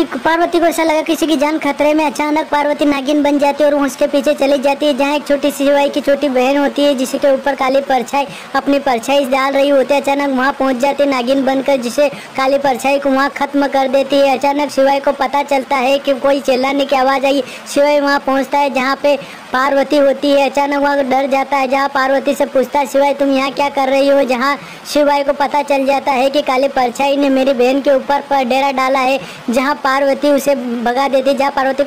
पार्वती पार्वती को ऐसा लगा किसी की जान खतरे में अचानक पार्वती नागिन बन जाती है और उसके पीछे चली जाती है, जहाँ एक छोटी सी शिवाई की छोटी बहन होती है, जिसके ऊपर काली परछाई, अपनी परछाई डाल रही होती है। अचानक वहाँ पहुँच जाती है नागिन बनकर, जिसे काली परछाई को वहाँ खत्म कर देती है। अचानक शिवाई को पता चलता है कि कोई चिल्लाने की आवाज़ आई। शिवाई वहाँ पहुँचता है, जहाँ पे पार्वती होती है, अचानक वहाँ डर जाता है, जहाँ पार्वती से पूछता है, शिवाय, तुम यहाँ क्या कर रही हो? जहाँ शिवाय को पता चल जाता है कि काली परछाई ने मेरी बहन के ऊपर पर डेरा डाला है, जहाँ पार्वती उसे भगा देती जहाँ पार्वती